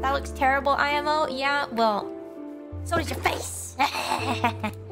That looks terrible, IMO. Yeah, well, so does your face.